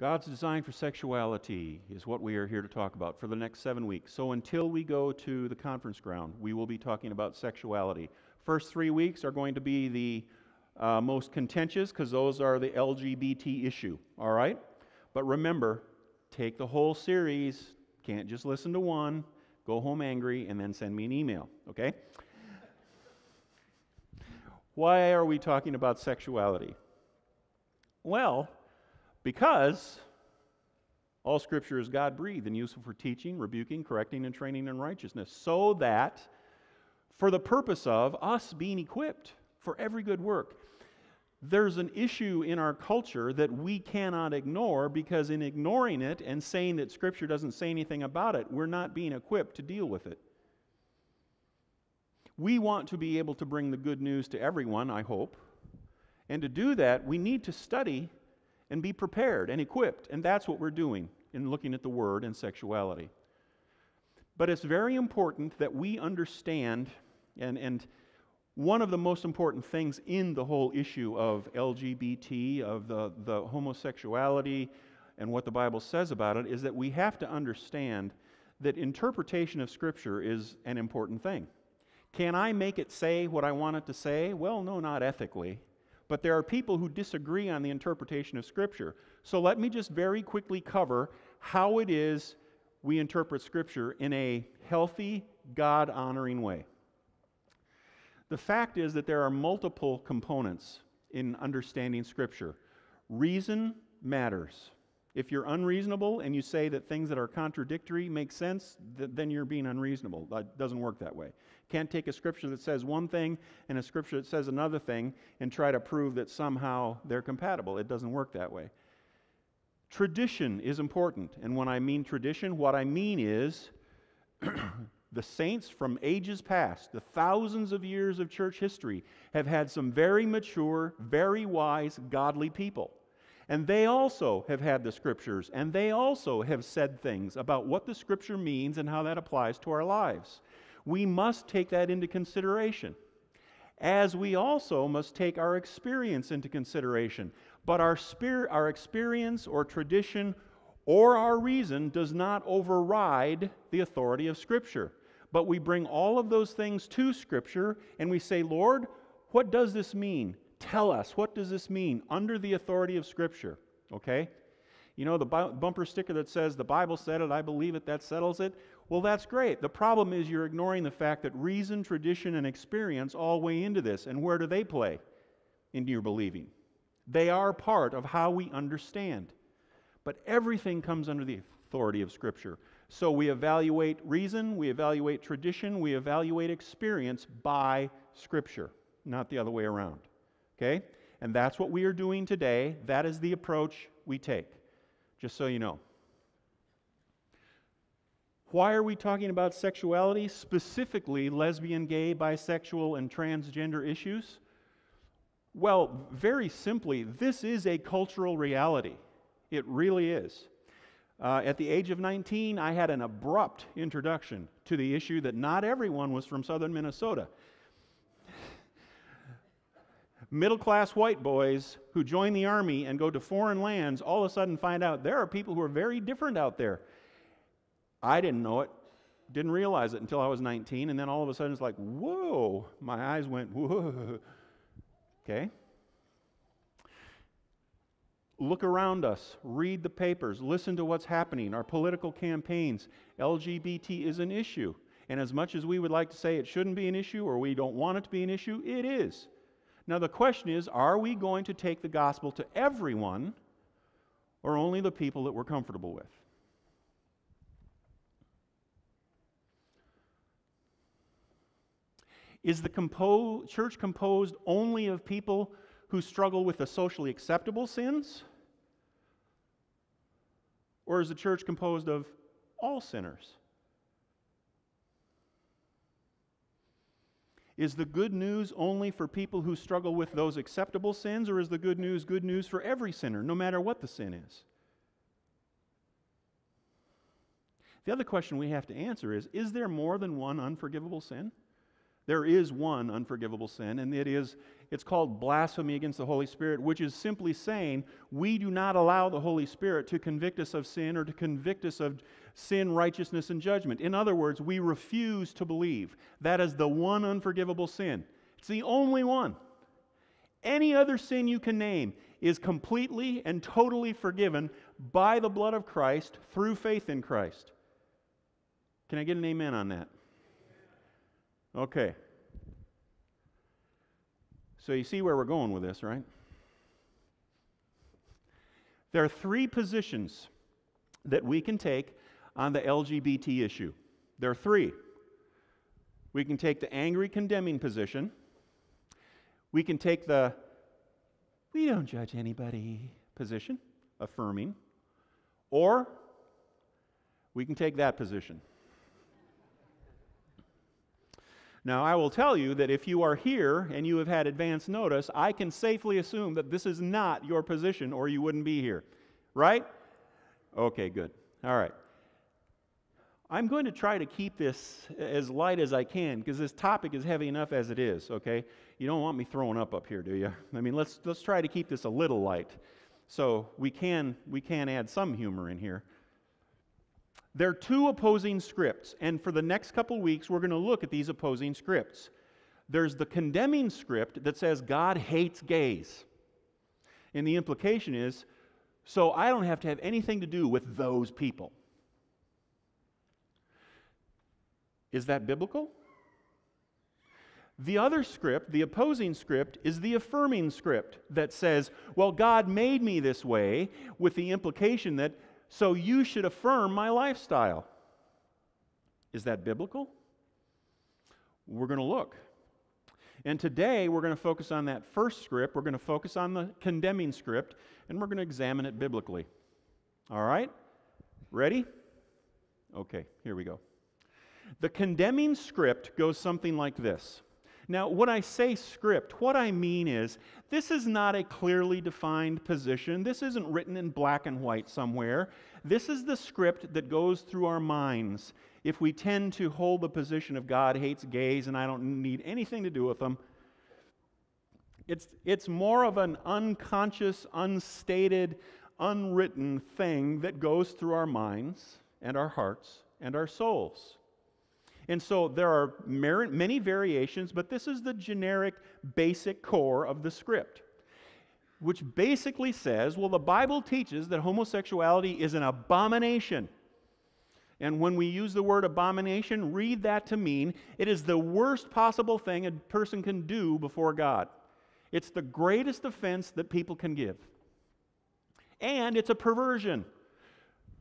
God's design for sexuality is what we are here to talk about for the next seven weeks. So until we go to the conference ground, we will be talking about sexuality. First three weeks are going to be the uh, most contentious because those are the LGBT issue, all right? But remember, take the whole series. Can't just listen to one, go home angry, and then send me an email, okay? Why are we talking about sexuality? Well, because all scripture is God breathed and useful for teaching, rebuking, correcting, and training in righteousness, so that for the purpose of us being equipped for every good work. There's an issue in our culture that we cannot ignore because, in ignoring it and saying that Scripture doesn't say anything about it, we're not being equipped to deal with it. We want to be able to bring the good news to everyone, I hope. And to do that, we need to study and be prepared and equipped. And that's what we're doing in looking at the word and sexuality. But it's very important that we understand, and, and one of the most important things in the whole issue of LGBT, of the, the homosexuality, and what the Bible says about it, is that we have to understand that interpretation of Scripture is an important thing. Can I make it say what I want it to say? Well, no, not ethically. But there are people who disagree on the interpretation of Scripture. So let me just very quickly cover how it is we interpret Scripture in a healthy, God honoring way. The fact is that there are multiple components in understanding Scripture. Reason matters. If you're unreasonable and you say that things that are contradictory make sense, th- then you're being unreasonable. That doesn't work that way. Can't take a scripture that says one thing and a scripture that says another thing and try to prove that somehow they're compatible. It doesn't work that way. Tradition is important. And when I mean tradition, what I mean is the saints from ages past, the thousands of years of church history, have had some very mature, very wise, godly people. And they also have had the scriptures, and they also have said things about what the scripture means and how that applies to our lives. We must take that into consideration, as we also must take our experience into consideration. But our, spirit, our experience or tradition or our reason does not override the authority of Scripture. But we bring all of those things to Scripture and we say, Lord, what does this mean? Tell us, what does this mean under the authority of Scripture? Okay? You know, the bumper sticker that says, the Bible said it, I believe it, that settles it. Well, that's great. The problem is you're ignoring the fact that reason, tradition, and experience all weigh into this. And where do they play into your believing? They are part of how we understand. But everything comes under the authority of Scripture. So we evaluate reason, we evaluate tradition, we evaluate experience by Scripture, not the other way around. Okay? And that's what we are doing today. That is the approach we take, just so you know. Why are we talking about sexuality, specifically lesbian, gay, bisexual, and transgender issues? Well, very simply, this is a cultural reality. It really is. Uh, at the age of 19, I had an abrupt introduction to the issue that not everyone was from southern Minnesota middle class white boys who join the army and go to foreign lands all of a sudden find out there are people who are very different out there. I didn't know it, didn't realize it until I was 19, and then all of a sudden it's like, whoa, my eyes went, whoa. Okay? Look around us, read the papers, listen to what's happening, our political campaigns. LGBT is an issue. And as much as we would like to say it shouldn't be an issue or we don't want it to be an issue, it is. Now, the question is are we going to take the gospel to everyone or only the people that we're comfortable with? Is the compo- church composed only of people who struggle with the socially acceptable sins? Or is the church composed of all sinners? Is the good news only for people who struggle with those acceptable sins, or is the good news good news for every sinner, no matter what the sin is? The other question we have to answer is Is there more than one unforgivable sin? There is one unforgivable sin, and it is It's called blasphemy against the Holy Spirit, which is simply saying we do not allow the Holy Spirit to convict us of sin or to convict us of sin, righteousness, and judgment. In other words, we refuse to believe. That is the one unforgivable sin. It's the only one. Any other sin you can name is completely and totally forgiven by the blood of Christ through faith in Christ. Can I get an amen on that? Okay. So you see where we're going with this, right? There are three positions that we can take on the LGBT issue. There are three. We can take the angry, condemning position. We can take the we don't judge anybody position, affirming. Or we can take that position. Now, I will tell you that if you are here and you have had advance notice, I can safely assume that this is not your position or you wouldn't be here. Right? Okay, good. All right. I'm going to try to keep this as light as I can because this topic is heavy enough as it is, okay? You don't want me throwing up up here, do you? I mean, let's, let's try to keep this a little light. So we can, we can add some humor in here. There are two opposing scripts, and for the next couple weeks, we're going to look at these opposing scripts. There's the condemning script that says God hates gays. And the implication is so I don't have to have anything to do with those people. Is that biblical? The other script, the opposing script, is the affirming script that says, well, God made me this way, with the implication that, so you should affirm my lifestyle. Is that biblical? We're going to look. And today we're going to focus on that first script. We're going to focus on the condemning script, and we're going to examine it biblically. All right? Ready? Okay, here we go. The condemning script goes something like this. Now, when I say script, what I mean is this is not a clearly defined position. This isn't written in black and white somewhere. This is the script that goes through our minds if we tend to hold the position of God hates gays and I don't need anything to do with them. It's, it's more of an unconscious, unstated, unwritten thing that goes through our minds and our hearts and our souls. And so there are many variations, but this is the generic, basic core of the script, which basically says well, the Bible teaches that homosexuality is an abomination. And when we use the word abomination, read that to mean it is the worst possible thing a person can do before God. It's the greatest offense that people can give. And it's a perversion.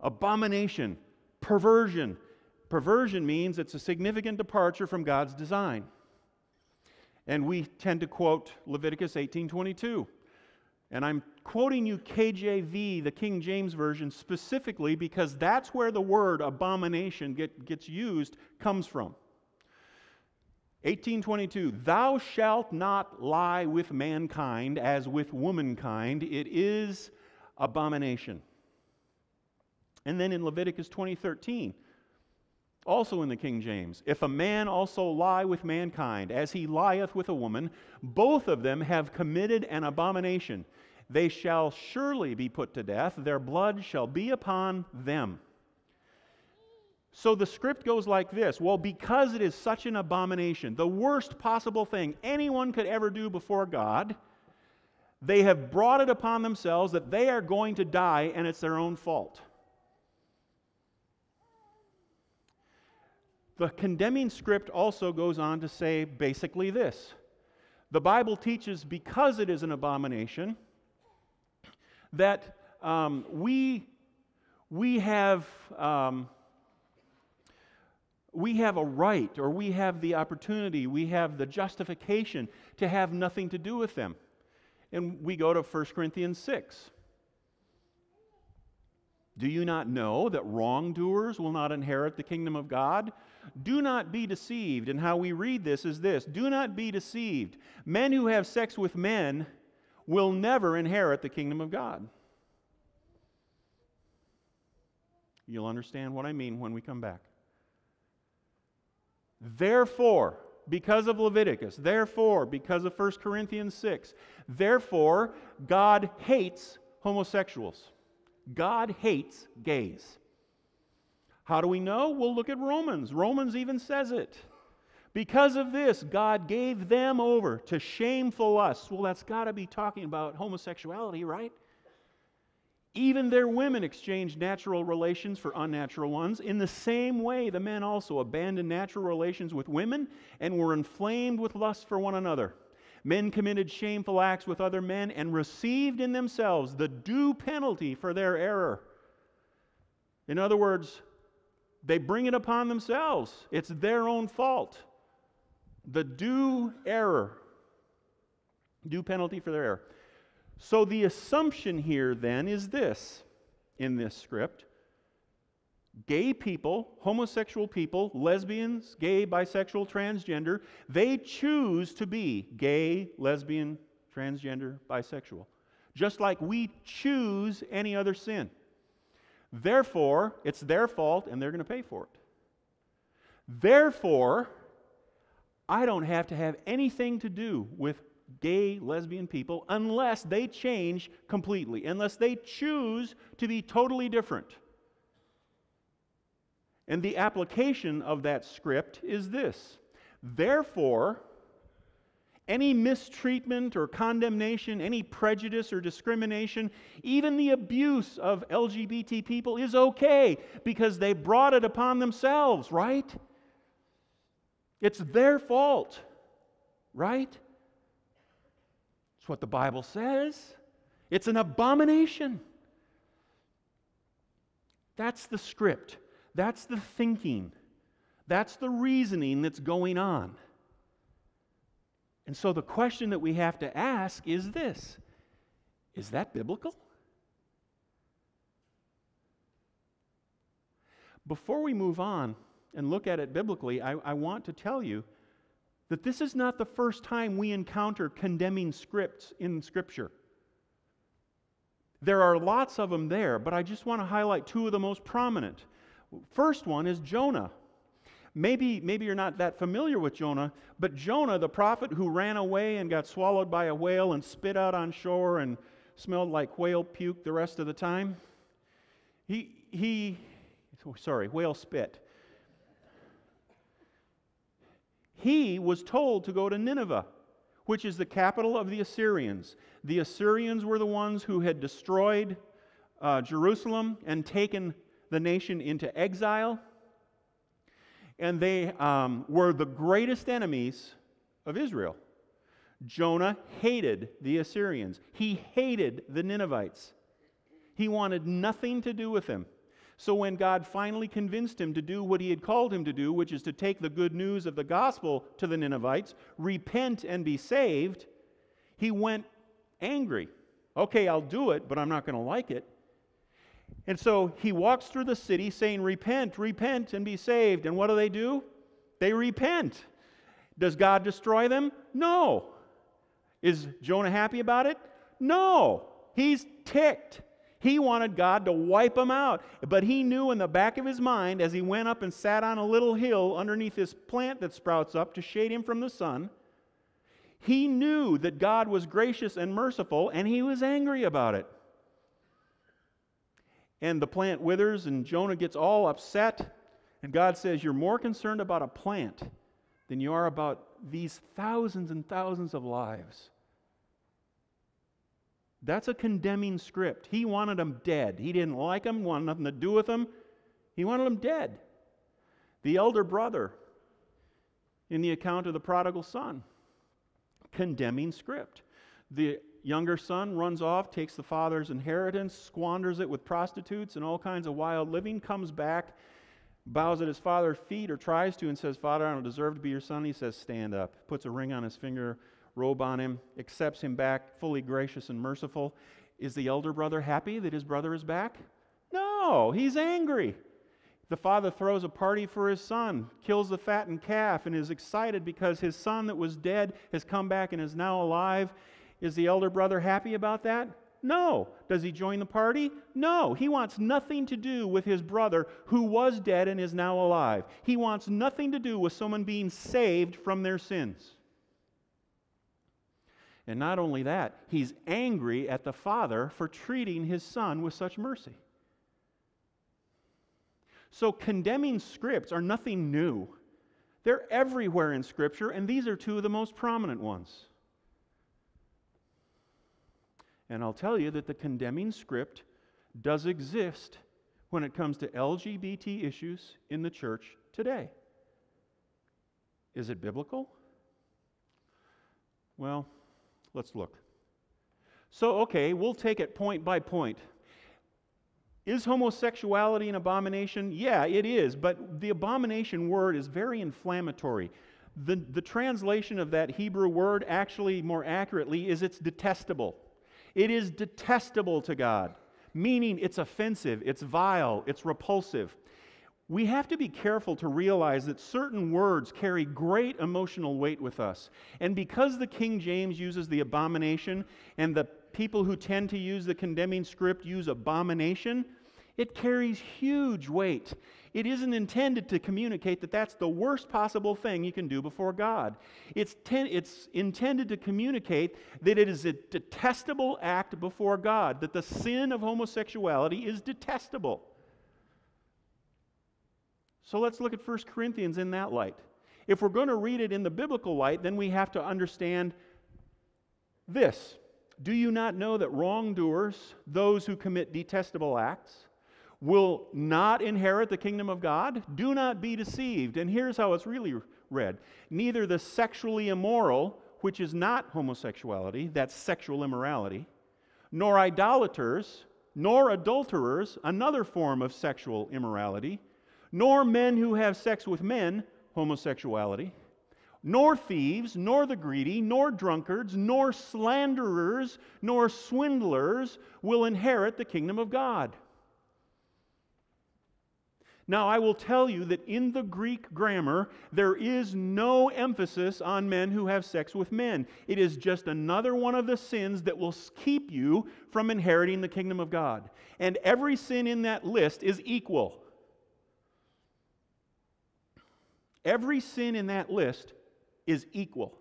Abomination, perversion, Perversion means it's a significant departure from God's design. And we tend to quote Leviticus 18:22. And I'm quoting you KJV, the King James Version, specifically because that's where the word abomination get, gets used, comes from. 1822, Thou shalt not lie with mankind as with womankind, it is abomination. And then in Leviticus 2013, also in the King James, if a man also lie with mankind, as he lieth with a woman, both of them have committed an abomination. They shall surely be put to death, their blood shall be upon them. So the script goes like this Well, because it is such an abomination, the worst possible thing anyone could ever do before God, they have brought it upon themselves that they are going to die and it's their own fault. The condemning script also goes on to say basically this the Bible teaches because it is an abomination that um, we, we, have, um, we have a right or we have the opportunity, we have the justification to have nothing to do with them. And we go to 1 Corinthians 6. Do you not know that wrongdoers will not inherit the kingdom of God? Do not be deceived. And how we read this is this Do not be deceived. Men who have sex with men will never inherit the kingdom of God. You'll understand what I mean when we come back. Therefore, because of Leviticus. Therefore, because of 1 Corinthians 6. Therefore, God hates homosexuals. God hates gays. How do we know? We'll look at Romans. Romans even says it. Because of this, God gave them over to shameful lusts. Well, that's got to be talking about homosexuality, right? Even their women exchanged natural relations for unnatural ones. In the same way, the men also abandoned natural relations with women and were inflamed with lust for one another. Men committed shameful acts with other men and received in themselves the due penalty for their error. In other words, they bring it upon themselves. It's their own fault. The due error, due penalty for their error. So the assumption here then is this in this script gay people, homosexual people, lesbians, gay, bisexual, transgender, they choose to be gay, lesbian, transgender, bisexual. Just like we choose any other sin. Therefore, it's their fault and they're going to pay for it. Therefore, I don't have to have anything to do with gay, lesbian people unless they change completely, unless they choose to be totally different. And the application of that script is this Therefore, any mistreatment or condemnation, any prejudice or discrimination, even the abuse of LGBT people is okay because they brought it upon themselves, right? It's their fault, right? It's what the Bible says. It's an abomination. That's the script. That's the thinking. That's the reasoning that's going on. And so the question that we have to ask is this Is that biblical? Before we move on and look at it biblically, I, I want to tell you that this is not the first time we encounter condemning scripts in Scripture. There are lots of them there, but I just want to highlight two of the most prominent. First one is Jonah. Maybe, maybe you're not that familiar with Jonah, but Jonah, the prophet who ran away and got swallowed by a whale and spit out on shore and smelled like whale puke the rest of the time, he, he sorry, whale spit. he was told to go to Nineveh, which is the capital of the Assyrians. The Assyrians were the ones who had destroyed uh, Jerusalem and taken the nation into exile. And they um, were the greatest enemies of Israel. Jonah hated the Assyrians, he hated the Ninevites. He wanted nothing to do with them. So when God finally convinced him to do what he had called him to do, which is to take the good news of the gospel to the Ninevites, repent and be saved, he went angry. Okay, I'll do it, but I'm not going to like it. And so he walks through the city saying, Repent, repent, and be saved. And what do they do? They repent. Does God destroy them? No. Is Jonah happy about it? No. He's ticked. He wanted God to wipe them out. But he knew in the back of his mind, as he went up and sat on a little hill underneath this plant that sprouts up to shade him from the sun, he knew that God was gracious and merciful, and he was angry about it. And the plant withers, and Jonah gets all upset. And God says, You're more concerned about a plant than you are about these thousands and thousands of lives. That's a condemning script. He wanted them dead. He didn't like them, wanted nothing to do with them. He wanted them dead. The elder brother in the account of the prodigal son, condemning script. The younger son runs off, takes the father's inheritance, squanders it with prostitutes and all kinds of wild living, comes back, bows at his father's feet or tries to, and says, Father, I don't deserve to be your son. He says, Stand up, puts a ring on his finger, robe on him, accepts him back, fully gracious and merciful. Is the elder brother happy that his brother is back? No, he's angry. The father throws a party for his son, kills the fattened calf, and is excited because his son that was dead has come back and is now alive. Is the elder brother happy about that? No. Does he join the party? No. He wants nothing to do with his brother who was dead and is now alive. He wants nothing to do with someone being saved from their sins. And not only that, he's angry at the father for treating his son with such mercy. So, condemning scripts are nothing new. They're everywhere in Scripture, and these are two of the most prominent ones. And I'll tell you that the condemning script does exist when it comes to LGBT issues in the church today. Is it biblical? Well, let's look. So, okay, we'll take it point by point. Is homosexuality an abomination? Yeah, it is, but the abomination word is very inflammatory. The, the translation of that Hebrew word, actually, more accurately, is it's detestable. It is detestable to God, meaning it's offensive, it's vile, it's repulsive. We have to be careful to realize that certain words carry great emotional weight with us. And because the King James uses the abomination and the people who tend to use the condemning script use abomination, it carries huge weight. It isn't intended to communicate that that's the worst possible thing you can do before God. It's, ten, it's intended to communicate that it is a detestable act before God, that the sin of homosexuality is detestable. So let's look at 1 Corinthians in that light. If we're going to read it in the biblical light, then we have to understand this. Do you not know that wrongdoers, those who commit detestable acts, will not inherit the kingdom of God? Do not be deceived. And here's how it's really read Neither the sexually immoral, which is not homosexuality, that's sexual immorality, nor idolaters, nor adulterers, another form of sexual immorality, nor men who have sex with men, homosexuality, nor thieves, nor the greedy, nor drunkards, nor slanderers, nor swindlers will inherit the kingdom of God. Now, I will tell you that in the Greek grammar, there is no emphasis on men who have sex with men. It is just another one of the sins that will keep you from inheriting the kingdom of God. And every sin in that list is equal. Every sin in that list is equal.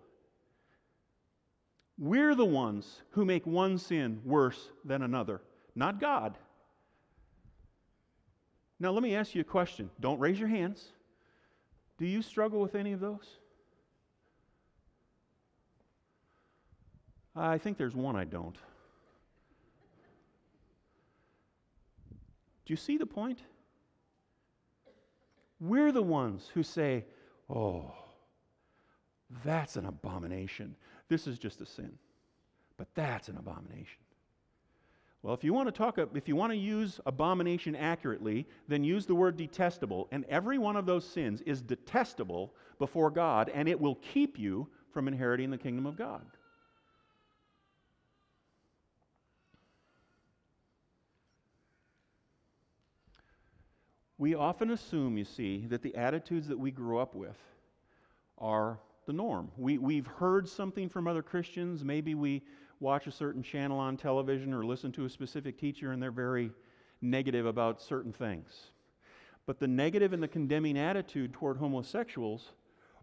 We're the ones who make one sin worse than another, not God. Now, let me ask you a question. Don't raise your hands. Do you struggle with any of those? I think there's one I don't. Do you see the point? We're the ones who say, oh, that's an abomination. This is just a sin. But that's an abomination. Well, if you want to talk, if you want to use abomination accurately, then use the word detestable. And every one of those sins is detestable before God, and it will keep you from inheriting the kingdom of God. We often assume, you see, that the attitudes that we grew up with are the norm. We, we've heard something from other Christians. Maybe we watch a certain channel on television or listen to a specific teacher and they're very negative about certain things. But the negative and the condemning attitude toward homosexuals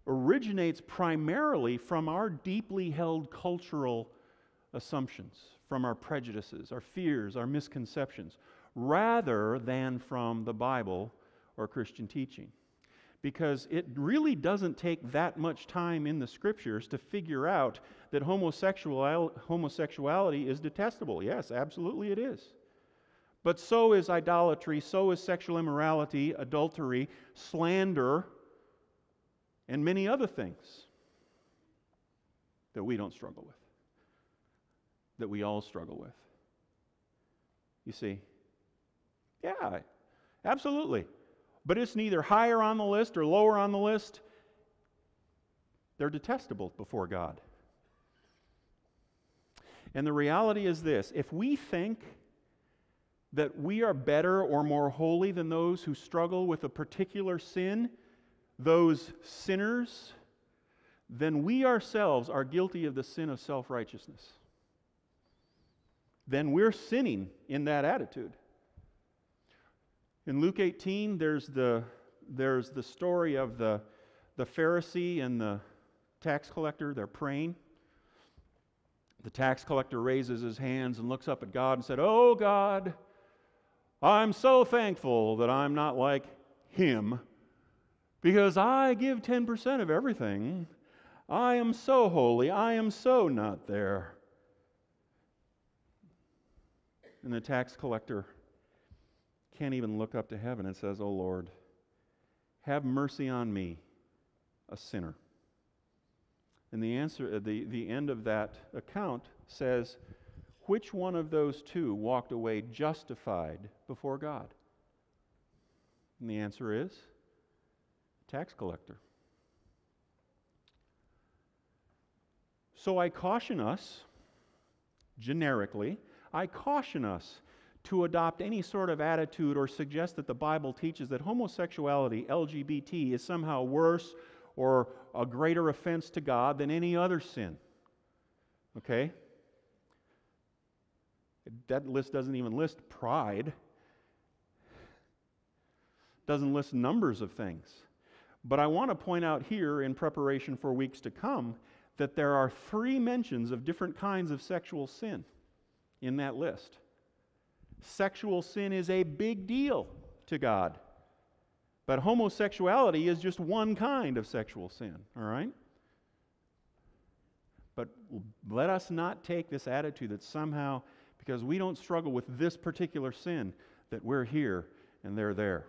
originates primarily from our deeply held cultural assumptions, from our prejudices, our fears, our misconceptions, rather than from the Bible or Christian teaching because it really doesn't take that much time in the scriptures to figure out that homosexual, homosexuality is detestable. Yes, absolutely it is. But so is idolatry, so is sexual immorality, adultery, slander, and many other things that we don't struggle with, that we all struggle with. You see? Yeah, absolutely but it's neither higher on the list or lower on the list. They're detestable before God. And the reality is this if we think that we are better or more holy than those who struggle with a particular sin, those sinners, then we ourselves are guilty of the sin of self righteousness. then we're sinning in that attitude. In Luke 18, there's the, there's the story of the, the Pharisee and the tax collector. They're praying. The tax collector raises his hands and looks up at God and said, Oh God, I'm so thankful that I'm not like him because I give 10% of everything. I am so holy. I am so not there. And the tax collector can't even look up to heaven and says, Oh Lord, have mercy on me, a sinner. And the answer, uh, the, the end of that account says, Which one of those two walked away justified before God? And the answer is tax collector. So I caution us, generically, I caution us to adopt any sort of attitude or suggest that the Bible teaches that homosexuality, LGBT, is somehow worse or a greater offense to God than any other sin. Okay? That list doesn't even list pride, doesn't list numbers of things. But I want to point out here, in preparation for weeks to come, that there are three mentions of different kinds of sexual sin in that list. Sexual sin is a big deal to God. But homosexuality is just one kind of sexual sin, all right? But let us not take this attitude that somehow, because we don't struggle with this particular sin, that we're here and they're there.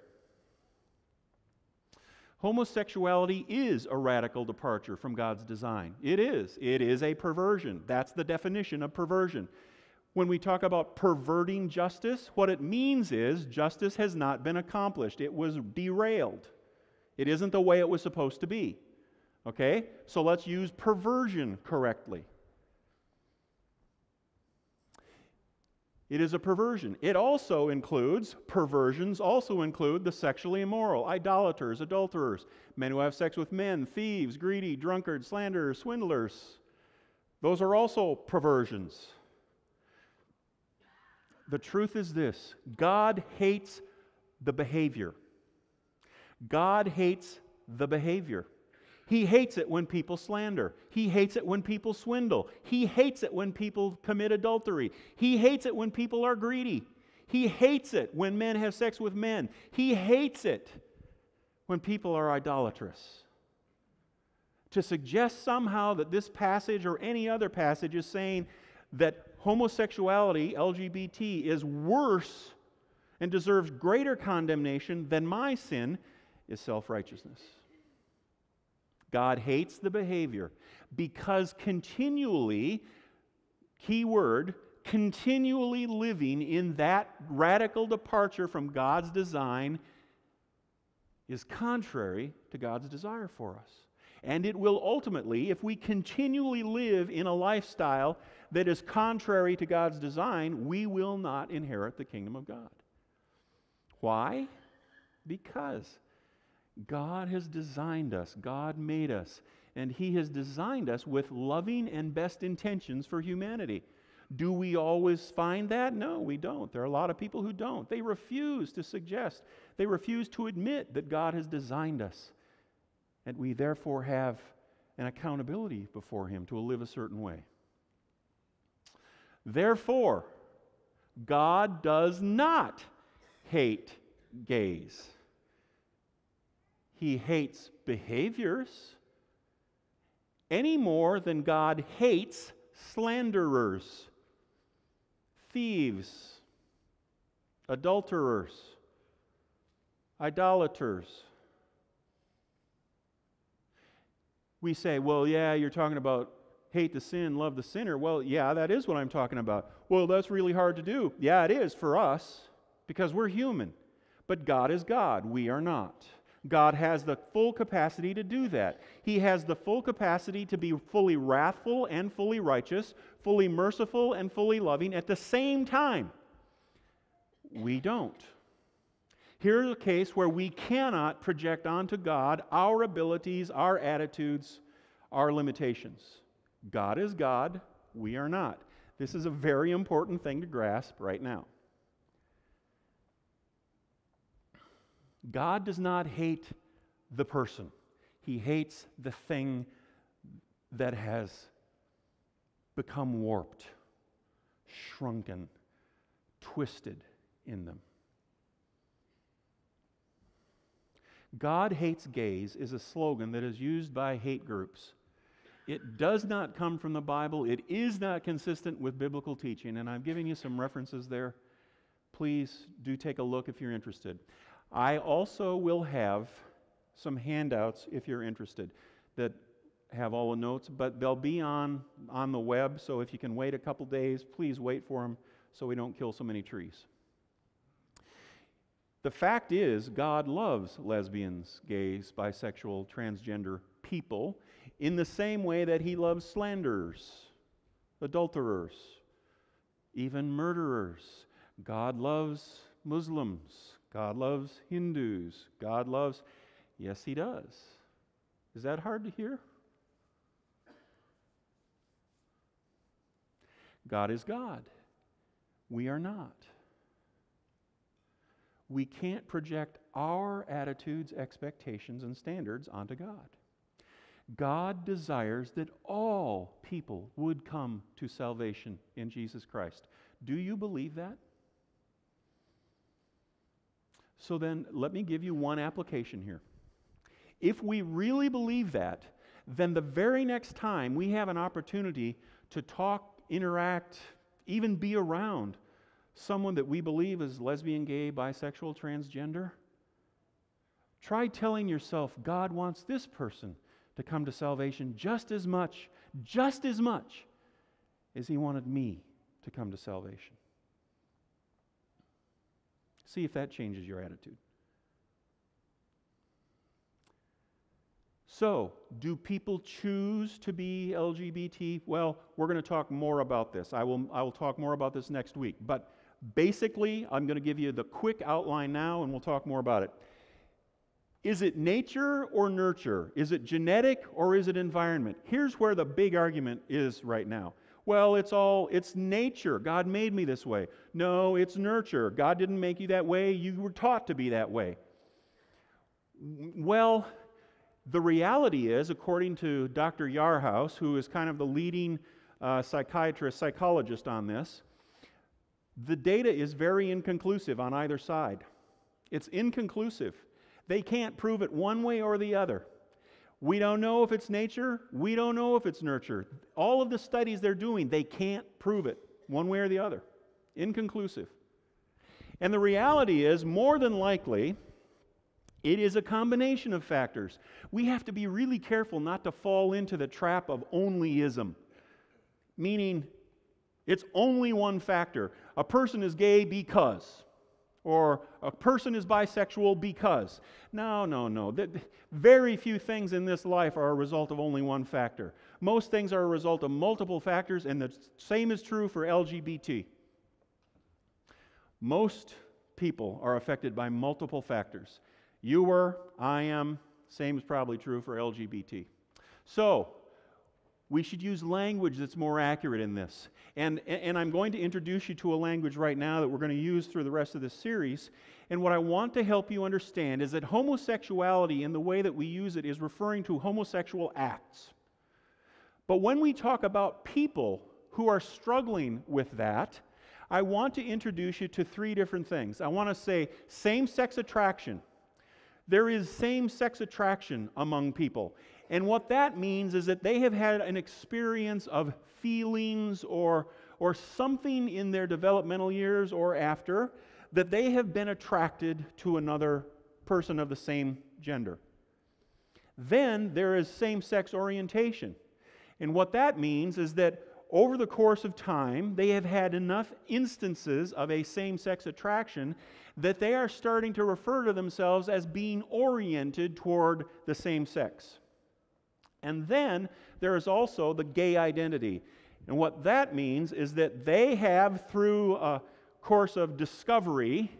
Homosexuality is a radical departure from God's design. It is. It is a perversion. That's the definition of perversion. When we talk about perverting justice, what it means is justice has not been accomplished, it was derailed. It isn't the way it was supposed to be. Okay? So let's use perversion correctly. It is a perversion. It also includes, perversions also include the sexually immoral, idolaters, adulterers, men who have sex with men, thieves, greedy, drunkards, slanderers, swindlers. Those are also perversions. The truth is this God hates the behavior. God hates the behavior. He hates it when people slander. He hates it when people swindle. He hates it when people commit adultery. He hates it when people are greedy. He hates it when men have sex with men. He hates it when people are idolatrous. To suggest somehow that this passage or any other passage is saying that homosexuality, LGBT, is worse and deserves greater condemnation than my sin is self righteousness. God hates the behavior because continually, key word, continually living in that radical departure from God's design is contrary to God's desire for us. And it will ultimately, if we continually live in a lifestyle that is contrary to God's design, we will not inherit the kingdom of God. Why? Because God has designed us, God made us, and He has designed us with loving and best intentions for humanity. Do we always find that? No, we don't. There are a lot of people who don't. They refuse to suggest, they refuse to admit that God has designed us. And we therefore have an accountability before Him to live a certain way. Therefore, God does not hate gays. He hates behaviors any more than God hates slanderers, thieves, adulterers, idolaters. We say, well, yeah, you're talking about hate the sin, love the sinner. Well, yeah, that is what I'm talking about. Well, that's really hard to do. Yeah, it is for us because we're human. But God is God. We are not. God has the full capacity to do that. He has the full capacity to be fully wrathful and fully righteous, fully merciful and fully loving at the same time. We don't. Here's a case where we cannot project onto God our abilities, our attitudes, our limitations. God is God, we are not. This is a very important thing to grasp right now. God does not hate the person, He hates the thing that has become warped, shrunken, twisted in them. God hates gays is a slogan that is used by hate groups. It does not come from the Bible. It is not consistent with biblical teaching. And I'm giving you some references there. Please do take a look if you're interested. I also will have some handouts if you're interested that have all the notes, but they'll be on, on the web. So if you can wait a couple days, please wait for them so we don't kill so many trees. The fact is, God loves lesbians, gays, bisexual, transgender people in the same way that He loves slanderers, adulterers, even murderers. God loves Muslims. God loves Hindus. God loves, yes, He does. Is that hard to hear? God is God. We are not. We can't project our attitudes, expectations, and standards onto God. God desires that all people would come to salvation in Jesus Christ. Do you believe that? So then, let me give you one application here. If we really believe that, then the very next time we have an opportunity to talk, interact, even be around someone that we believe is lesbian, gay, bisexual, transgender, try telling yourself God wants this person to come to salvation just as much, just as much as He wanted me to come to salvation. See if that changes your attitude. So, do people choose to be LGBT? Well, we're going to talk more about this. I will, I will talk more about this next week. But basically, I'm going to give you the quick outline now, and we'll talk more about it. Is it nature or nurture? Is it genetic or is it environment? Here's where the big argument is right now. Well, it's all, it's nature. God made me this way. No, it's nurture. God didn't make you that way. You were taught to be that way. Well, the reality is, according to Dr. Yarhouse, who is kind of the leading uh, psychiatrist, psychologist on this, the data is very inconclusive on either side. It's inconclusive. They can't prove it one way or the other. We don't know if it's nature. We don't know if it's nurture. All of the studies they're doing, they can't prove it one way or the other. Inconclusive. And the reality is, more than likely, it is a combination of factors. We have to be really careful not to fall into the trap of onlyism, meaning it's only one factor. A person is gay because or a person is bisexual because. No, no, no. Very few things in this life are a result of only one factor. Most things are a result of multiple factors, and the same is true for LGBT. Most people are affected by multiple factors. You were, I am, same is probably true for LGBT. So, we should use language that's more accurate in this. And, and I'm going to introduce you to a language right now that we're going to use through the rest of this series. And what I want to help you understand is that homosexuality, in the way that we use it, is referring to homosexual acts. But when we talk about people who are struggling with that, I want to introduce you to three different things. I want to say same sex attraction. There is same sex attraction among people. And what that means is that they have had an experience of feelings or, or something in their developmental years or after that they have been attracted to another person of the same gender. Then there is same sex orientation. And what that means is that over the course of time, they have had enough instances of a same sex attraction that they are starting to refer to themselves as being oriented toward the same sex. And then there is also the gay identity. And what that means is that they have, through a course of discovery,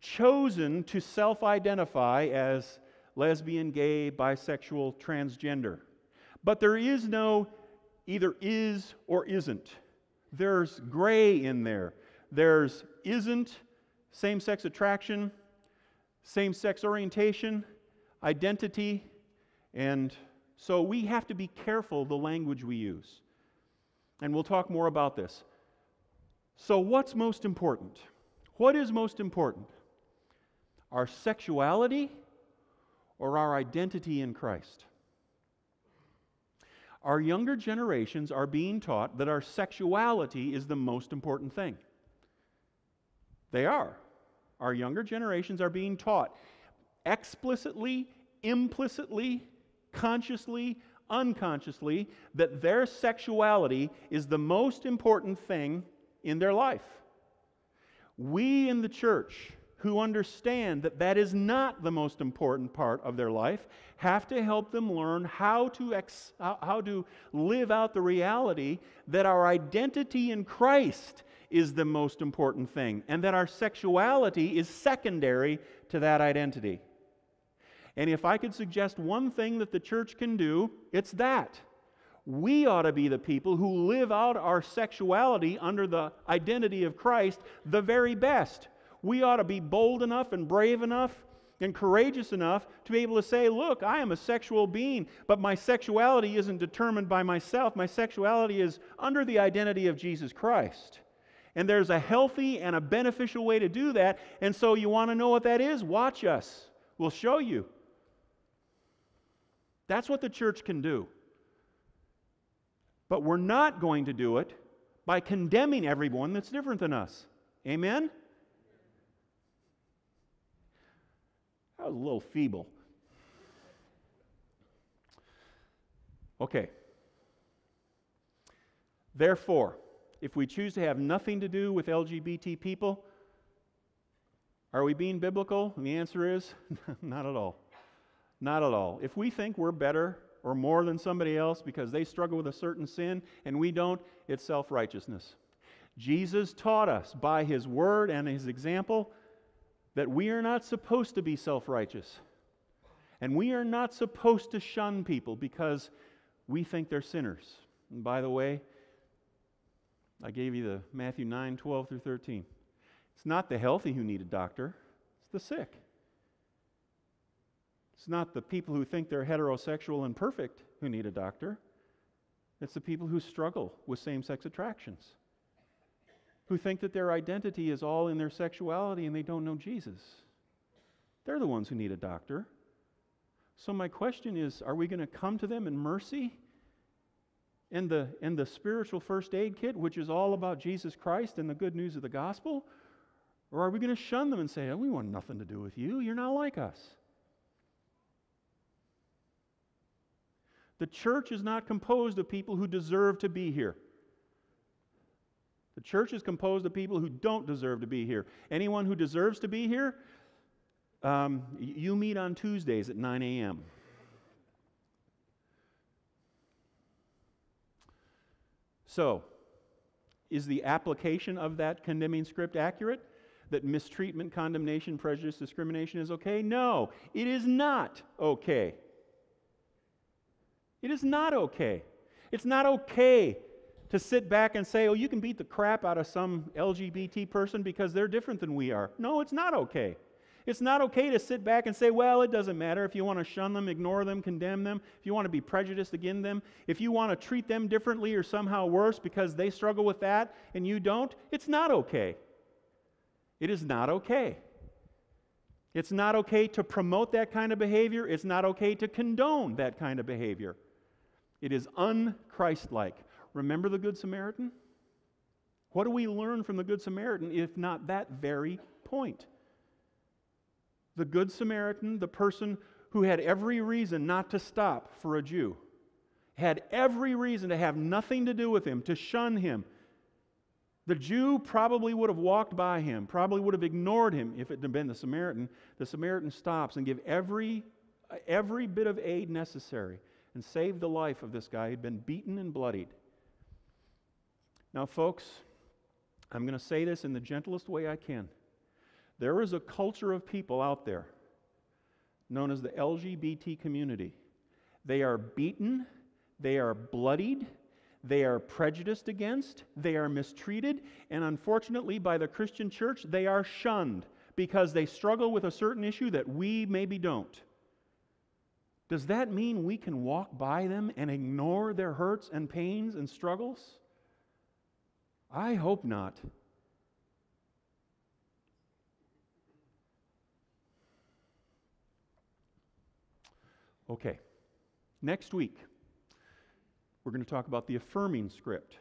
chosen to self identify as lesbian, gay, bisexual, transgender. But there is no either is or isn't. There's gray in there. There's isn't, same sex attraction, same sex orientation, identity, and so we have to be careful the language we use. And we'll talk more about this. So, what's most important? What is most important? Our sexuality or our identity in Christ? Our younger generations are being taught that our sexuality is the most important thing. They are. Our younger generations are being taught explicitly, implicitly, consciously, unconsciously that their sexuality is the most important thing in their life. We in the church who understand that that is not the most important part of their life have to help them learn how to, ex- how to live out the reality that our identity in Christ is the most important thing and that our sexuality is secondary to that identity. And if I could suggest one thing that the church can do, it's that. We ought to be the people who live out our sexuality under the identity of Christ the very best. We ought to be bold enough and brave enough and courageous enough to be able to say, Look, I am a sexual being, but my sexuality isn't determined by myself. My sexuality is under the identity of Jesus Christ. And there's a healthy and a beneficial way to do that. And so you want to know what that is? Watch us. We'll show you. That's what the church can do. But we're not going to do it by condemning everyone that's different than us. Amen? That was a little feeble. Okay. Therefore, if we choose to have nothing to do with LGBT people, are we being biblical? And the answer is not at all. Not at all. If we think we're better or more than somebody else because they struggle with a certain sin and we don't, it's self righteousness. Jesus taught us by his word and his example that we are not supposed to be self righteous. And we are not supposed to shun people because we think they're sinners. And by the way, I gave you the Matthew 9, 12 through 13. It's not the healthy who need a doctor, it's the sick. It's not the people who think they're heterosexual and perfect who need a doctor. It's the people who struggle with same sex attractions, who think that their identity is all in their sexuality and they don't know Jesus. They're the ones who need a doctor. So, my question is are we going to come to them in mercy and the, and the spiritual first aid kit, which is all about Jesus Christ and the good news of the gospel? Or are we going to shun them and say, oh, we want nothing to do with you? You're not like us. The church is not composed of people who deserve to be here. The church is composed of people who don't deserve to be here. Anyone who deserves to be here, um, you meet on Tuesdays at 9 a.m. So, is the application of that condemning script accurate? That mistreatment, condemnation, prejudice, discrimination is okay? No, it is not okay. It is not okay. It's not okay to sit back and say, oh, you can beat the crap out of some LGBT person because they're different than we are. No, it's not okay. It's not okay to sit back and say, well, it doesn't matter if you want to shun them, ignore them, condemn them, if you want to be prejudiced against them, if you want to treat them differently or somehow worse because they struggle with that and you don't. It's not okay. It is not okay. It's not okay to promote that kind of behavior. It's not okay to condone that kind of behavior. It is unchristlike. Remember the Good Samaritan? What do we learn from the Good Samaritan if not that very point? The Good Samaritan, the person who had every reason not to stop for a Jew, had every reason to have nothing to do with him, to shun him. The Jew probably would have walked by him, probably would have ignored him if it had been the Samaritan. The Samaritan stops and gives every, every bit of aid necessary and saved the life of this guy who'd been beaten and bloodied. Now, folks, I'm going to say this in the gentlest way I can. There is a culture of people out there known as the LGBT community. They are beaten, they are bloodied, They are prejudiced against, they are mistreated, and unfortunately, by the Christian church, they are shunned because they struggle with a certain issue that we maybe don't. Does that mean we can walk by them and ignore their hurts and pains and struggles? I hope not. Okay, next week, we're going to talk about the affirming script.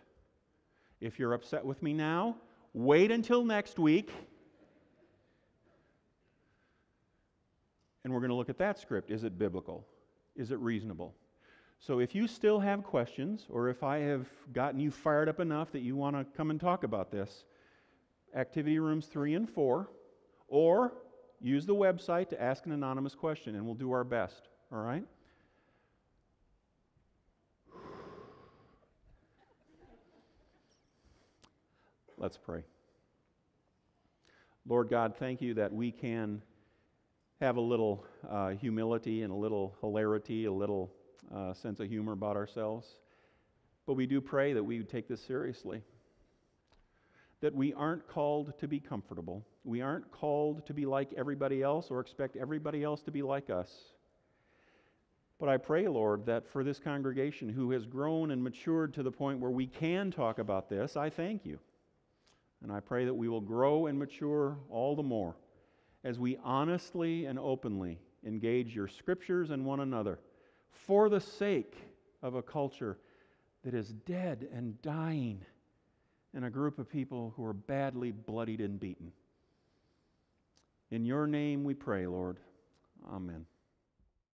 If you're upset with me now, wait until next week. And we're going to look at that script. Is it biblical? Is it reasonable? So if you still have questions, or if I have gotten you fired up enough that you want to come and talk about this, activity rooms three and four, or use the website to ask an anonymous question, and we'll do our best. All right? Let's pray. Lord God, thank you that we can have a little uh, humility and a little hilarity, a little uh, sense of humor about ourselves. But we do pray that we would take this seriously. That we aren't called to be comfortable. We aren't called to be like everybody else or expect everybody else to be like us. But I pray, Lord, that for this congregation who has grown and matured to the point where we can talk about this, I thank you. And I pray that we will grow and mature all the more as we honestly and openly engage your scriptures and one another for the sake of a culture that is dead and dying and a group of people who are badly bloodied and beaten. In your name we pray, Lord. Amen.